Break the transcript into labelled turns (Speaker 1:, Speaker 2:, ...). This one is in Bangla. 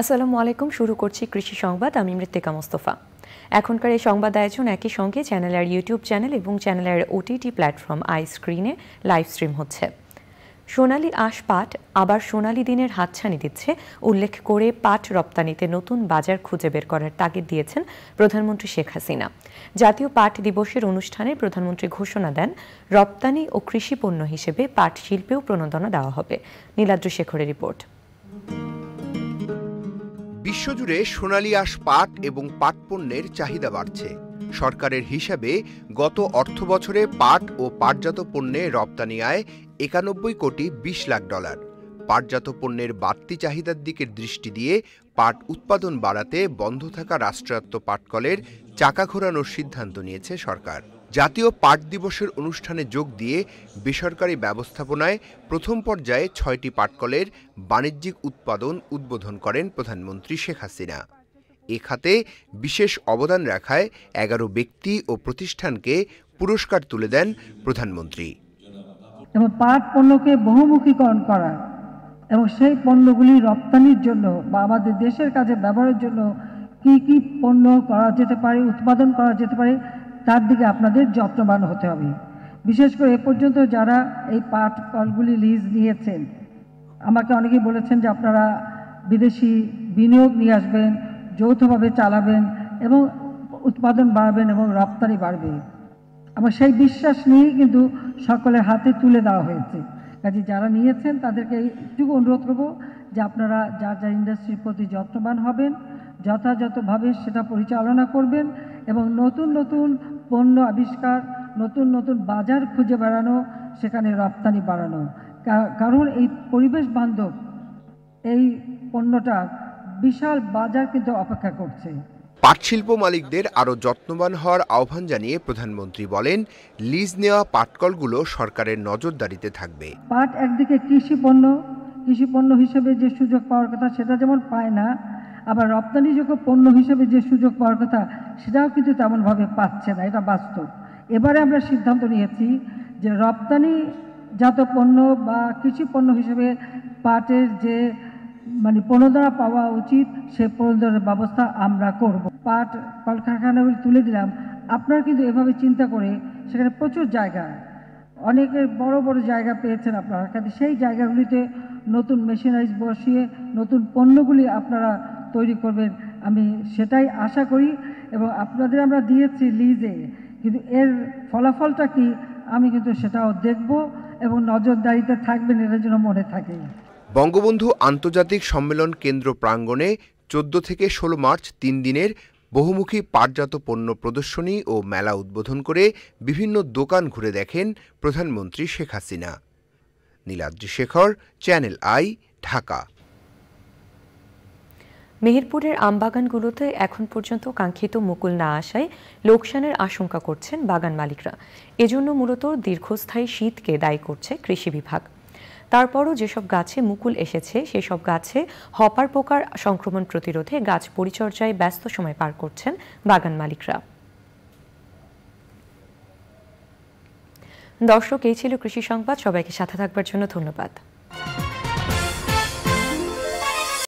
Speaker 1: আসসালামু আলাইকুম, শুরু করছি কৃষি সংবাদ। আমি মৃত্তিকা মোস্তফা। এখনকার এই সংবাদ আয়োজন একই সঙ্গে চ্যানেলের ইউটিউব চ্যানেল এবং চ্যানেলের ওটিটি প্ল্যাটফর্ম আই স্ক্রিনে লাইভ স্ট্রিম হচ্ছে। সোনালী আশ পাট আবার সোনালী দিনের হাতছানি দিচ্ছে। উল্লেখ করে পাট রপ্তানিতে নতুন বাজার খুঁজে বের করার তাগিদ দিয়েছেন প্রধানমন্ত্রী শেখ হাসিনা। জাতীয় পাট দিবসের অনুষ্ঠানে প্রধানমন্ত্রী ঘোষণা দেন, রপ্তানি ও কৃষি পণ্য হিসেবে পাট শিল্পেও প্রণোদনা দেওয়া হবে। নীলাদ্রি শেখরের রিপোর্ট।
Speaker 2: বিশ্বজুড়ে সোনালী আঁশ পাট এবং পাট পণ্যের চাহিদা বাড়ছে। সরকারের হিসাবে গত অর্থ বছরে পাট ও পাটজাত পণ্যে রপ্তানি আয় একানব্বই কোটি বিশ লাখ ডলার। পাটজাত পণ্যের বাড়তি চাহিদার দিকে দৃষ্টি দিয়ে পাট উৎপাদন বাড়াতে বন্ধ থাকা রাষ্ট্রায়ত্ত পাটকলের চাকা ঘোরানোর সিদ্ধান্ত নিয়েছে সরকার। জাতীয় পাট দিবসের অনুষ্ঠানে যোগ দিয়ে বেসরকারি ব্যবস্থাপনায় প্রথম পর্যায়ে ছয়টি পাটকলের বাণিজ্যিক উৎপাদন উদ্বোধন করেন প্রধানমন্ত্রী শেখ হাসিনা। এ খাতে বিশেষ অবদান রাখায় এগারো ব্যক্তি ও প্রতিষ্ঠানকে পুরস্কার তুলে দেন প্রধানমন্ত্রী।
Speaker 3: এবং পাট পণ্যকে বহুমুখীকরণ করা এবং সেই পণ্যগুলি রপ্তানির জন্য বা আমাদের দেশের কাজে ব্যবহারের জন্য কি কি পণ্য করা যেতে পারে, উৎপাদন করা যেতে পারে তার দিকে আপনাদের যত্নবান হতে হবে। বিশেষ করে এ পর্যন্ত যারা এই পাট কলগুলি লিজ নিয়েছেন, আমাকে অনেকেই বলেছেন যে আপনারা বিদেশি বিনিয়োগ নিয়ে আসবেন, যৌথভাবে চালাবেন এবং উৎপাদন বাড়াবেন এবং রপ্তানি বাড়বে। আমার সেই বিশ্বাস নিয়েই কিন্তু সকলের হাতে তুলে দেওয়া হয়েছে। কাজে যারা নিয়েছেন, তাদেরকে এইটুকু অনুরোধ করব যে আপনারা যার যার ইন্ডাস্ট্রির প্রতি যত্নবান হবেন, যথাযথভাবে সেটা পরিচালনা করবেন এবং নতুন নতুন পণ্য আবিষ্কার নতুন নতুন বাজার খুঁজে বেড়ানো সেখানে রপ্তানি বাড়ানো। কারণ এই পরিবেশ বান্ধব এই পণ্যটা বিশাল বাজার কিন্তু অপেক্ষা করছে।
Speaker 2: পাটশিল্প মালিকদের আরও যত্নবান হওয়ার আহ্বান জানিয়ে প্রধানমন্ত্রী বলেন লিজ নেওয়া পাটকলগুলো সরকারের নজরদারিতে থাকবে।
Speaker 3: পাট একদিকে কৃষি পণ্য কৃষি পণ্য হিসেবে যে সুযোগ পাওয়ার কথা সেটা যেমন পায় না আবার রপ্তানিযোগ্য পণ্য হিসেবে যে সুযোগ পাওয়ার কথা, সেটাও কিন্তু তেমনভাবে পাচ্ছে না, এটা বাস্তব। এবারে আমরা সিদ্ধান্ত নিয়েছি যে রপ্তানি জাত পণ্য বা কৃষি পণ্য হিসেবে পাটের যে মানে প্রণোদনা পাওয়া উচিত, সে প্রণোদনের ব্যবস্থা আমরা করব। পাট, কলকারখানাগুলি তুলে দিলাম। আপনারা কিন্তু এভাবে চিন্তা করে সেখানে প্রচুর জায়গা, অনেকের বড় বড় জায়গা পেয়েছেন আপনারা। কাজে সেই জায়গাগুলিতে নতুন মেশিনারিজ বসিয়ে নতুন পণ্যগুলি আপনারা তৈরি করবেন। আমি সেটাই আশা করি এবং আপনাদের আমরা দিয়েছি লিজে। কিন্তু এর ফলাফলটা কি, আমি কিন্তু সেটাও দেখব এবং নজরদারিতে থাকবেন এটার জন্য মনে থাকে।
Speaker 2: বঙ্গবন্ধু আন্তর্জাতিক সম্মেলন কেন্দ্র প্রাঙ্গণে চোদ্দ থেকে ষোলো মার্চ তিন দিনের বহুমুখী পাটজাত পণ্য প্রদর্শনী ও মেলা উদ্বোধন করে বিভিন্ন দোকান ঘুরে দেখেন প্রধানমন্ত্রী Sheikh Hasina. Niladri Shekhar, channel i, Dhaka.
Speaker 1: মেহেরপুরের আমবাগানগুলোতে এখন পর্যন্ত কাঙ্ক্ষিত মুকুল না আসায় লোকসানের আশঙ্কা করছেন বাগান মালিকরা। এজন্য মূলত দীর্ঘস্থায়ী শীতকে দায়ী করছে কৃষি বিভাগ। তারপরও যেসব গাছে মুকুল এসেছে, সেসব গাছে হপার পোকার সংক্রমণ প্রতিরোধে গাছ পরিচর্যায় ব্যস্ত সময় পার করছেন বাগান মালিকরা। দর্শক, এই ছিল কৃষি সংবাদ। সবাইকে সাথে থাকবার জন্য ধন্যবাদ।